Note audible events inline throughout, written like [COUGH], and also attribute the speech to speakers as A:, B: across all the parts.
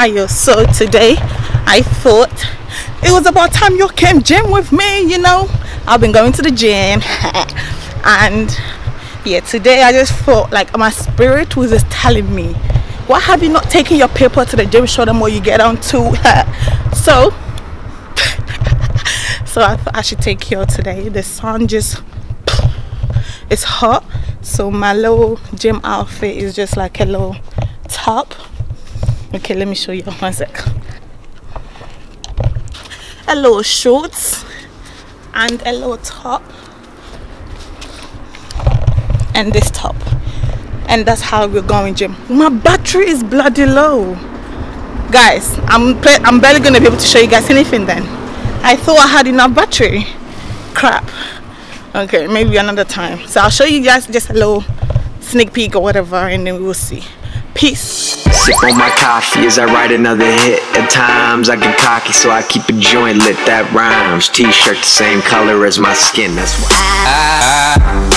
A: Ohio. So today I thought it was about time you came gym with me, you know. I've been going to the gym [LAUGHS] and yeah, today I just felt like my spirit was just telling me, why have you not taken your paper to the gym? Show them what you get on to. [LAUGHS] so [LAUGHS] so I thought I should take you today. The sun just it's hot so my little gym outfit is just like a little top okay let me show you. One sec. A little shorts and a little top. And this top. And that's how we're going gym my battery is bloody low. Guys i'm i'm barely gonna be able to show you guys anything then. I thought i had enough battery. Crap. Okay maybe another time. So i'll show you guys just a little sneak peek or whatever and then we'll see. Peace
B: Sip on my coffee as I write another hit. At times I get cocky, so I keep a joint lit that rhymes. T-shirt the same color as my skin, that's why.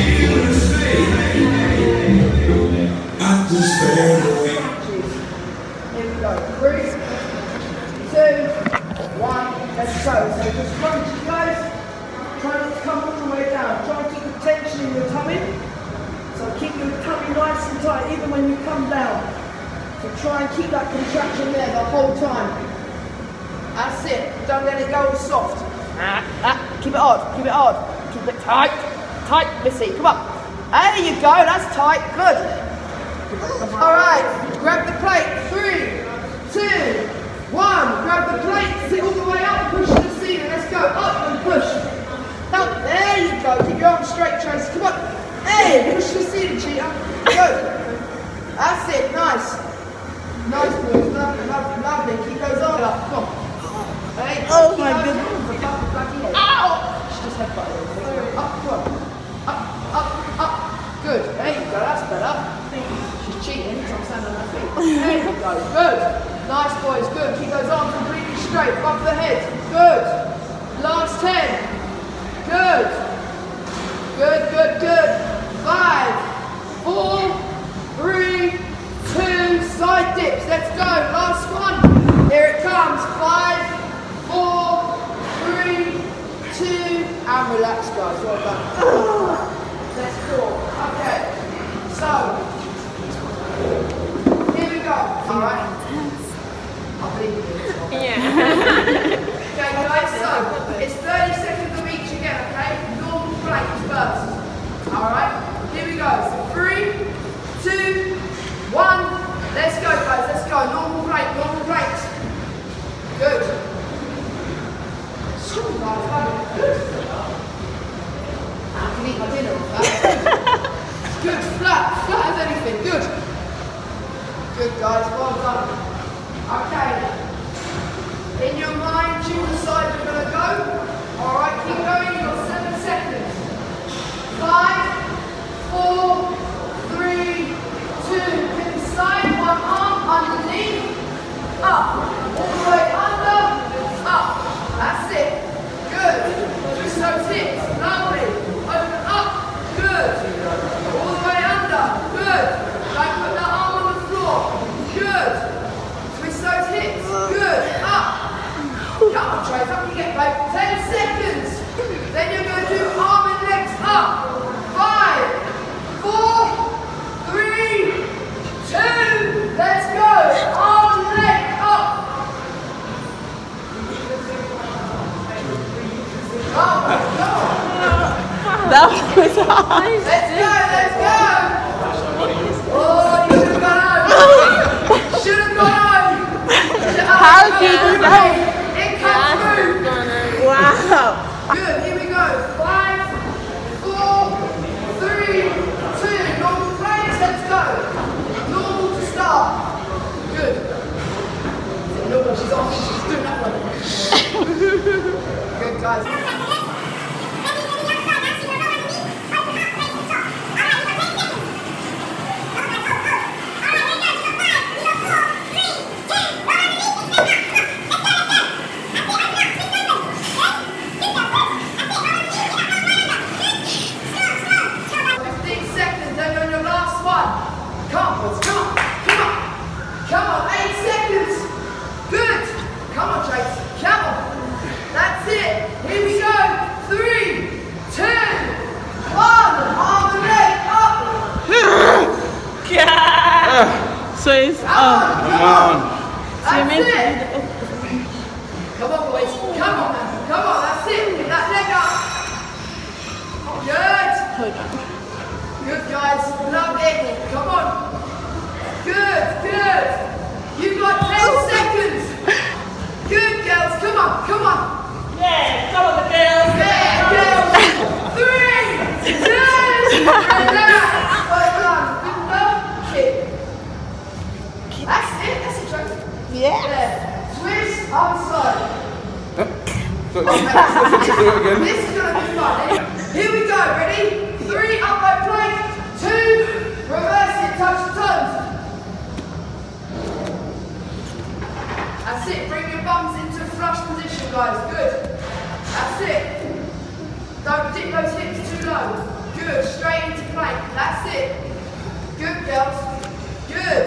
B: so. So just crunch, guys. Try not to come all the way down. Try to keep the tension in your tummy. So keep your tummy nice and tight even when you come down. So try and keep that contraction there the whole time. That's it. Don't let it go soft. Ah, ah. Keep it hard. Keep it hard. Keep it tight. Tight, Missy. Come on. There you go. That's tight. Good. All right. Grab the plate. Three, two, one, grab the plate, sit all the way up,
A: push the ceiling.
B: Let's go up and push. Now, there you go. Keep your arms
A: straight, Trace. Come on. Hey,
B: push the ceiling,
A: cheetah.
B: Go. That's it. Nice. Nice moves. Lovely, lovely, lovely. Keep those arms up. Come on. Hey, oh my goodness. Ow! She just had butter. stand on our feet. There go. Good. Nice boys. Good. Keep those arms Good, flat, flat as anything, good. Good guys, well done. Okay. In your mind, choose the side you're gonna go. Alright, keep going, you've got seven seconds.
A: Five, four, It's
B: Come on. That's it. Come on, boys. Come on, man. Come on, that's it. Get that leg up. Oh, good.
A: Hold on.
B: Good guys, love it. Come on. Good, good. You've got 10 seconds. Good girls, come on, come on.
A: Yeah, come on, the girls.
B: There, girls. Three, two, and that. Well done. Good well. Kick. That's it, that's it, Tracy.
A: Yeah.
B: There.
C: So, do it again.
B: This is gonna be fun. Here we go, ready? Three upright plank, two, reverse it, touch the toes. That's it, bring your bums into flush position, guys. Good. That's it. Don't dip those hips too low. Good, straight into plank. That's it. Good, girls. Good.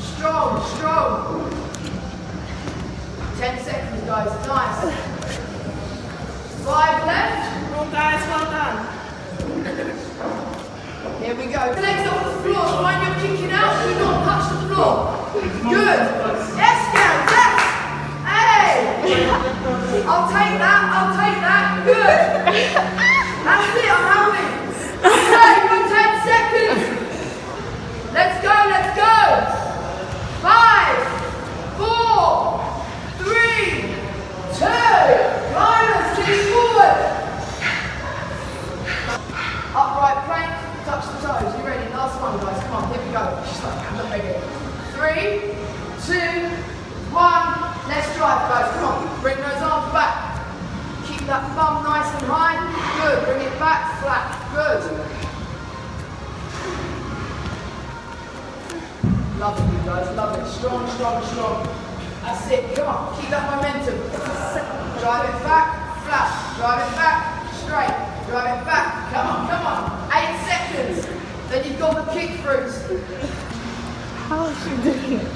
B: Strong, strong. 10 seconds, guys. Nice. Five left.
A: Well, guys, well done.
B: Here we go. Legs off the floor. So when you're kicking out, do not touch the floor. Good. Yes, girls. Yes. Hey. [LAUGHS] I'll take that. I'll take that. Good. That's it. I'm happy. Okay, you've got 10 seconds. Let's go. Let's go. Five, four, three, two. Climbers, kick forward. Upright plank, touch the toes. You ready? Last one, guys. Come on, here we go. She's like. Three, two, one. Let's drive, guys. Come on. Bring those arms back. Keep that thumb nice and high. Good. Bring it back flat. Good. Love it, you guys. Love it. Strong, strong, strong. That's it. Come on. Keep that momentum. Drive it back, flat. Drive it back, straight. Drive it back. Come on, come on. Eight seconds. Then you've got the kick throughs.
A: How is she doing [LAUGHS] it?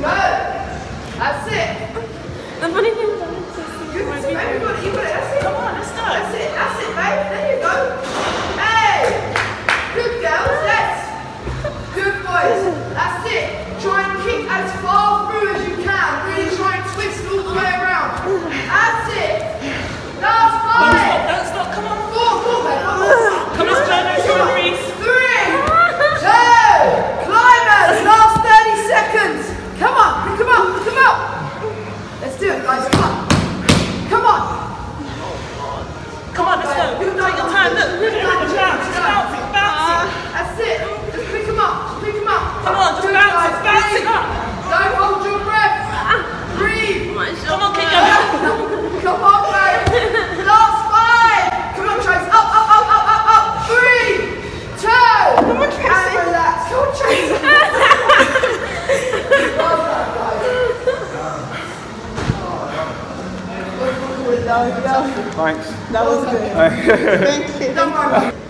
B: Good. That's it.
A: The funny thing is, I'm just
B: Good. Babe, you got. You got it. That's it.
A: Come on, let's go.
B: That's it. let's go. Take your time. Look, really good. Bounce, bounce, it. Uh, that's it. Just pick them up. Pick him up.
D: Come on,
B: just bounce, bounce.
C: Thanks.
A: That was good. Thank you.
B: Thank you.